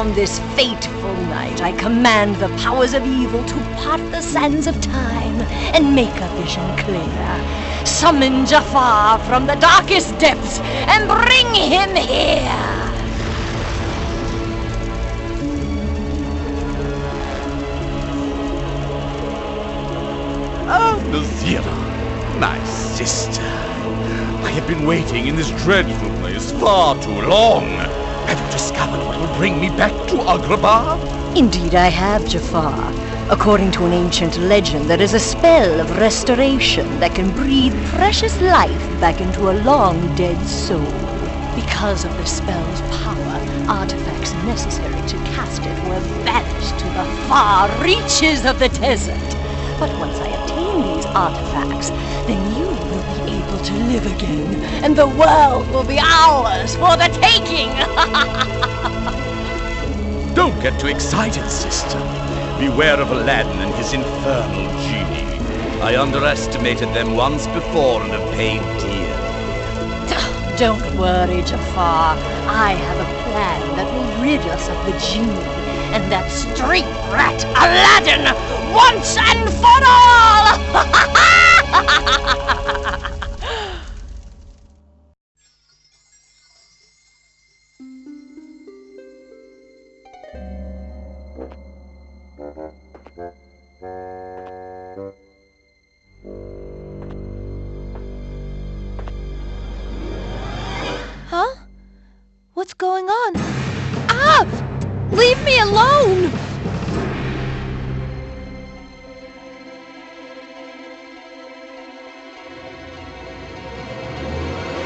On this fateful night, I command the powers of evil to part the sands of time and make a vision clear. Summon Jafar from the darkest depths and bring him here! Ah, Nasira, my sister. I have been waiting in this dreadful place far too long. Have you discovered what will bring me back to Agrabah? Indeed, I have, Jafar. According to an ancient legend, there is a spell of restoration that can breathe precious life back into a long dead soul. Because of the spell's power, artifacts necessary to cast it were banished to the far reaches of the desert. But once I obtain these artifacts, then you will be able to live again, and the world will be ours for the taking! Don't get too excited, sister. Beware of Aladdin and his infernal genie. I underestimated them once before and have paid dear. Don't worry, Jafar. I have a plan that will rid us of the genie and that street rat Aladdin once and for all!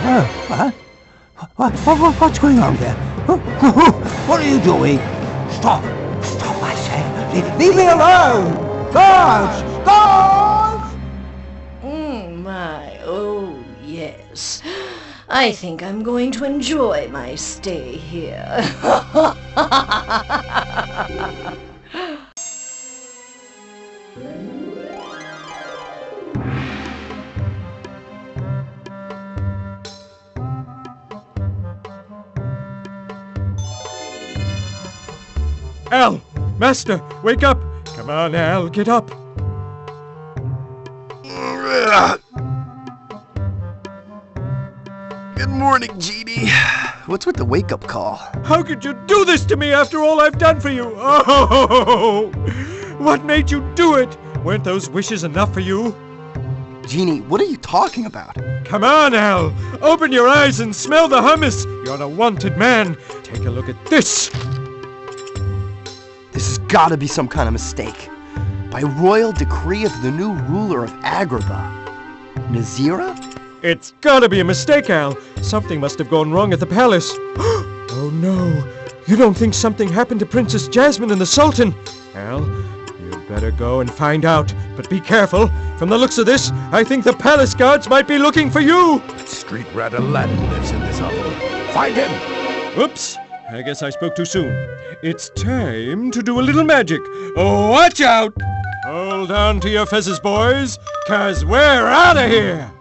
Huh? What? What, what, what- what's going on there? What are you doing? Stop! Stop, I say! Leave, leave me alone! Guards! Guards! Mm, my, oh, yes. I think I'm going to enjoy my stay here. Al! Master, wake up! Come on, Al, get up! Good morning, Genie. What's with the wake-up call? How could you do this to me after all I've done for you? Oh! What made you do it? Weren't those wishes enough for you? Genie, what are you talking about? Come on, Al! Open your eyes and smell the hummus! You're a wanted man! Take a look at this! This has gotta be some kind of mistake. By royal decree of the new ruler of Agrabah. Nasira? It's gotta be a mistake, Al. Something must have gone wrong at the palace. oh no! You don't think something happened to Princess Jasmine and the Sultan? Al, you'd better go and find out. But be careful. From the looks of this, I think the palace guards might be looking for you. Street rat Aladdin lives in this hovel. Find him! Oops! I guess I spoke too soon. It's time to do a little magic. Oh, watch out! Hold on to your fezzes, boys, cause we're out of here!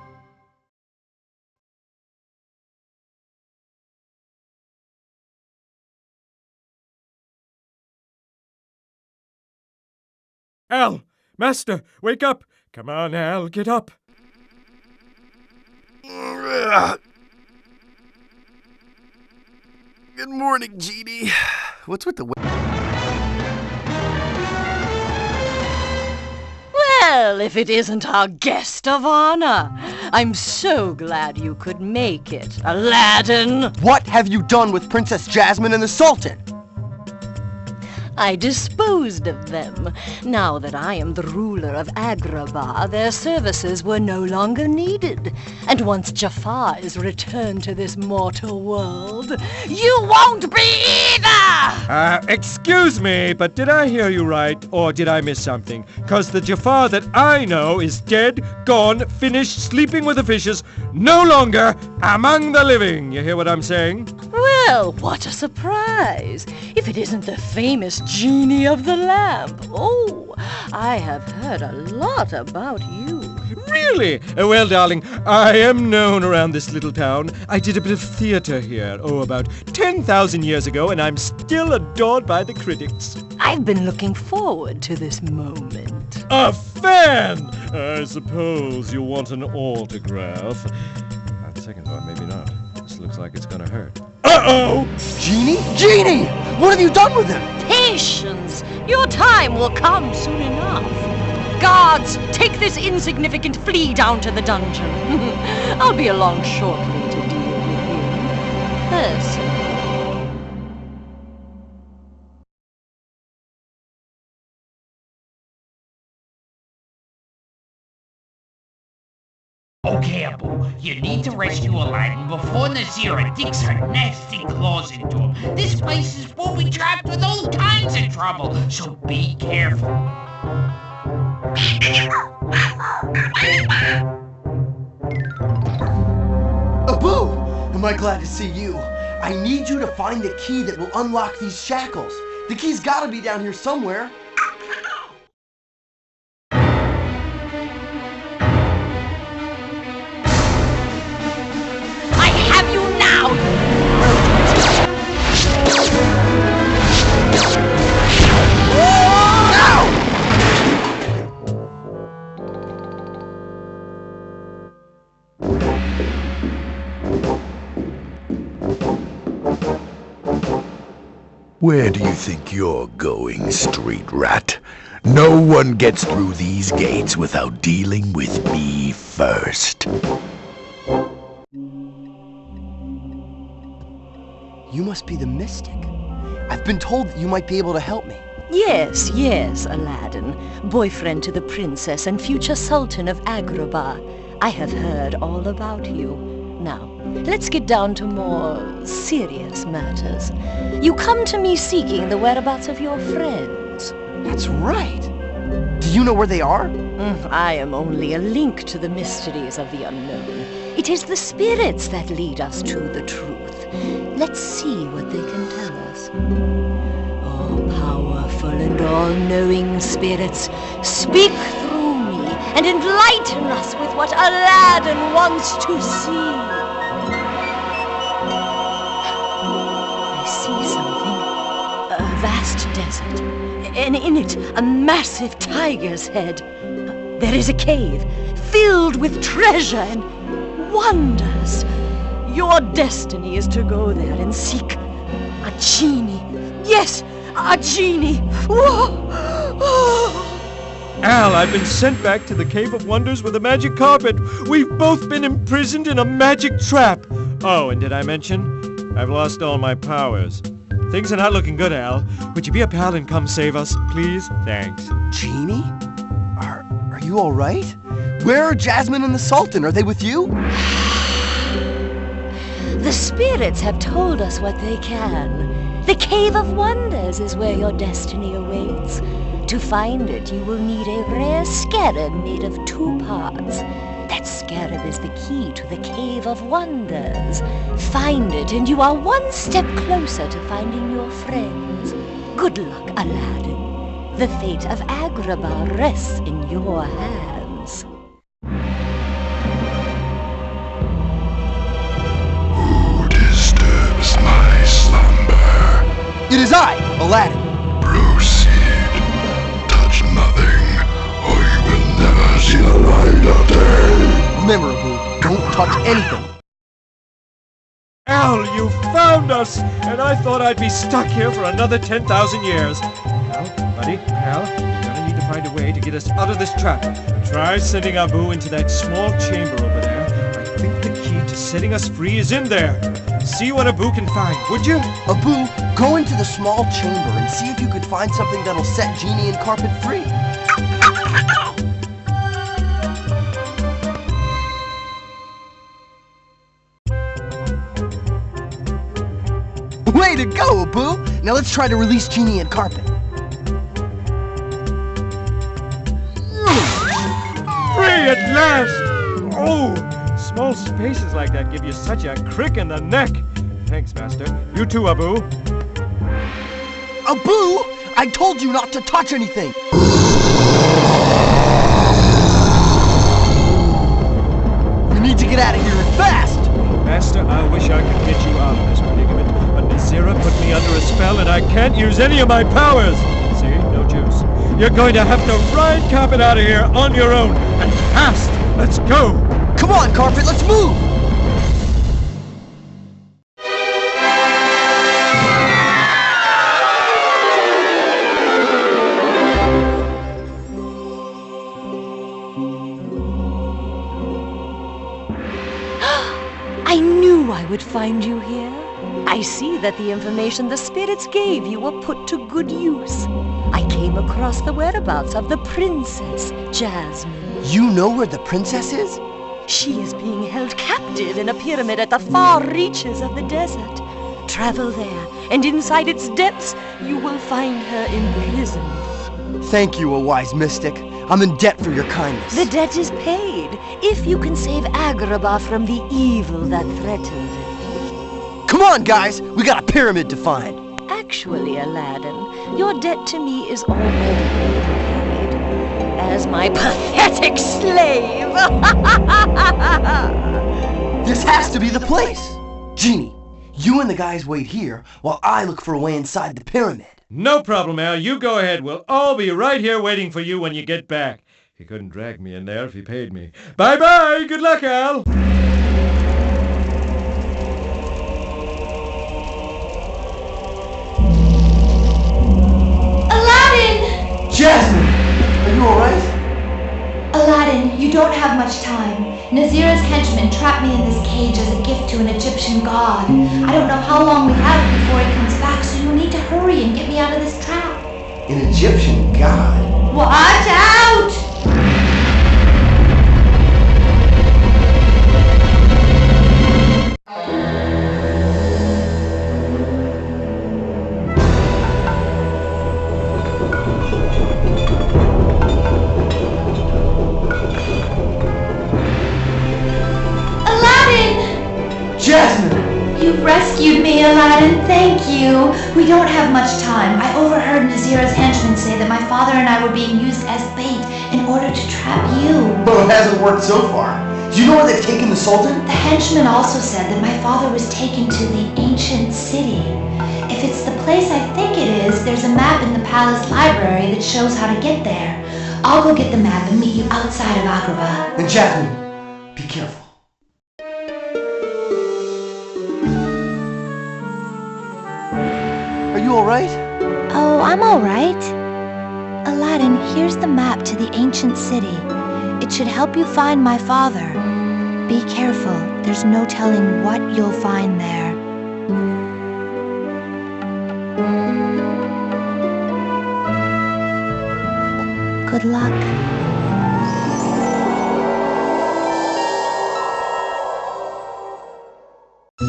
Al! Master, wake up! Come on, Al, get up! Good morning, Genie. What's with the wa- well, if it isn't our guest of honor. I'm so glad you could make it, Aladdin. What have you done with Princess Jasmine and the Sultan? I disposed of them. Now that I am the ruler of Agrabah, their services were no longer needed. And once Jafar is returned to this mortal world, you won't be either! Uh, excuse me, but did I hear you right, or did I miss something? Cause the Jafar that I know is dead, gone, finished, sleeping with the fishes, no longer among the living. You hear what I'm saying? Well, what a surprise! If it isn't the famous genie of the lamp. Oh, I have heard a lot about you. Really? Uh, well, darling, I am known around this little town. I did a bit of theater here, oh, about 10,000 years ago, and I'm still adored by the critics. I've been looking forward to this moment. A fan! I suppose you want an autograph. On second thought, maybe not. This looks like it's gonna hurt. Uh-oh! Genie? Genie! What have you done with him? Patience! Your time will come soon enough. Guards, take this insignificant flea down to the dungeon. I'll be along shortly to deal with him. Personally. Okay, Abu, you need to rescue Aladdin before Nasira digs her nasty claws into him. This place is full be trapped with all kinds of trouble, so be careful. Abu! Am I glad to see you? I need you to find the key that will unlock these shackles. The key's gotta be down here somewhere. Where do you think you're going, street rat? No one gets through these gates without dealing with me first. You must be the mystic. I've been told that you might be able to help me. Yes, yes, Aladdin. Boyfriend to the princess and future sultan of Agrabah. I have heard all about you. Let's get down to more serious matters. You come to me seeking the whereabouts of your friends. That's right. Do you know where they are? Mm, I am only a link to the mysteries of the unknown. It is the spirits that lead us to the truth. Let's see what they can tell us. Oh, powerful and all-knowing spirits, speak through me and enlighten us with what Aladdin wants to see. Desert, and in it a massive tiger's head. There is a cave filled with treasure and wonders. Your destiny is to go there and seek a genie. Yes, a genie. Whoa! Al, I've been sent back to the Cave of Wonders with a magic carpet. We've both been imprisoned in a magic trap. Oh, and did I mention? I've lost all my powers. Things are not looking good, Al. Would you be a pal and come save us, please? Thanks. Genie? Are, are you all right? Where are Jasmine and the Sultan? Are they with you? The spirits have told us what they can. The Cave of Wonders is where your destiny awaits. To find it, you will need a rare scarab made of two parts. That scarab is the key to the Cave of Wonders. Find it, and you are one step closer to finding your friends. Good luck, Aladdin. The fate of Agrabah rests in your hands. Who disturbs my slumber? It is I, Aladdin. See the light of day. Remember, don't touch anything. Al, you found us! And I thought I'd be stuck here for another 10,000 years. Al, buddy, Al, you're gonna need to find a way to get us out of this trap. Try sending Abu into that small chamber over there. I think the key to setting us free is in there. See what Abu can find, would you? Abu, go into the small chamber and see if you could find something that'll set Genie and Carpet free. To go, Abu! Now let's try to release Genie and Carpet. Free at last! Oh, small spaces like that give you such a crick in the neck. Thanks, Master. You too, Abu. Abu! I told you not to touch anything! We need to get out of here fast! Master, I wish I could get you out of this predicament, but Nasira put me under a spell and I can't use any of my powers. See, no juice. You're going to have to ride Carpet out of here on your own, and fast. Let's go. Come on, Carpet, let's move! I knew I would find you here. I see that the information the spirits gave you were put to good use. I came across the whereabouts of the princess, Jasmine. You know where the princess is? She is being held captive in a pyramid at the far reaches of the desert. Travel there, and inside its depths, you will find her imprisoned. Thank you, a wise mystic. I'm in debt for your kindness. The debt is paid if you can save Agrabah from the evil that threatens it. Come on, guys! We got a pyramid to find! Actually, Aladdin, your debt to me is already paid. As my pathetic slave! This has to be the place! Genie, you and the guys wait here while I look for a way inside the pyramid. No problem, Al. You go ahead. We'll all be right here waiting for you when you get back. He couldn't drag me in there if he paid me. Bye bye. Good luck, Al. As a gift to an Egyptian god. Mm-hmm. I don't know how long we have before he comes back, so you need to hurry and get me out of this trap. An Egyptian god? Watch out! Aladdin! Rescued me, Aladdin. Thank you. We don't have much time. I overheard Nasira's henchmen say that my father and I were being used as bait in order to trap you. Well, it hasn't worked so far. Do you know where they've taken the Sultan? The henchman also said that my father was taken to the ancient city. If it's the place I think it is, there's a map in the palace library that shows how to get there. I'll go get the map and meet you outside of Agrabah. And Jasmine, be careful. You alright? Oh, I'm all right. Aladdin, here's the map to the ancient city. It should help you find my father. Be careful. There's no telling what you'll find there. Good luck.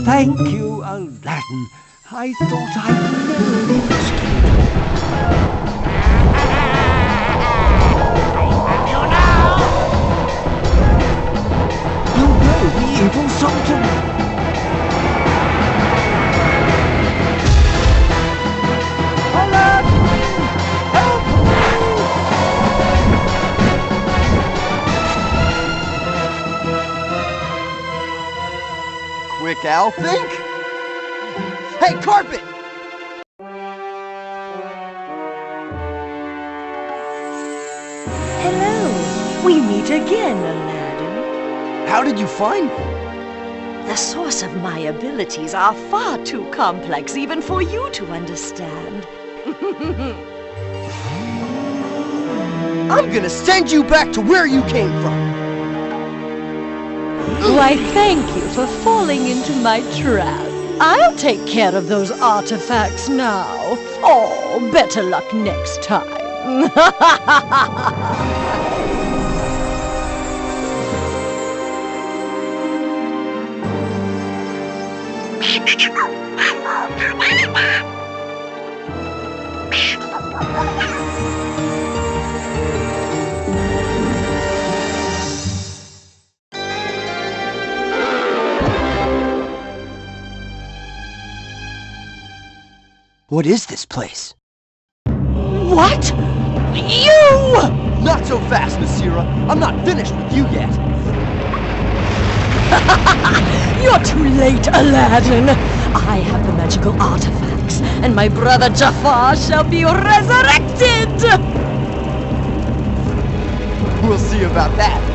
Thank you, Aladdin. I thought I'd never be rescued. You know the evil Sultan. Help me! Quick, Al, think! Hey, Carpet! Hello. We meet again, Aladdin. How did you find me? The source of my abilities are far too complex even for you to understand. I'm gonna send you back to where you came from! Why, thank you for falling into my trap. I'll take care of those artifacts now. Oh, better luck next time. What is this place? what? You! Not so fast, Nasira! I'm not finished with you yet! You're too late, Aladdin. I have the magical artifacts, and my brother Jafar shall be resurrected. We'll see about that.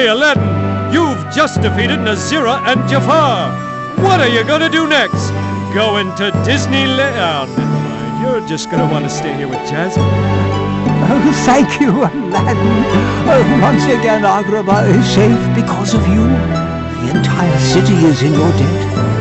Hey, Aladdin! You've just defeated Nasira and Jafar! What are you gonna do next? Go into Disneyland? Oh. You're just gonna want to stay here with Jasmine. Oh, thank you, Aladdin. Oh, once again, Agrabah is safe because of you. The entire city is in your debt.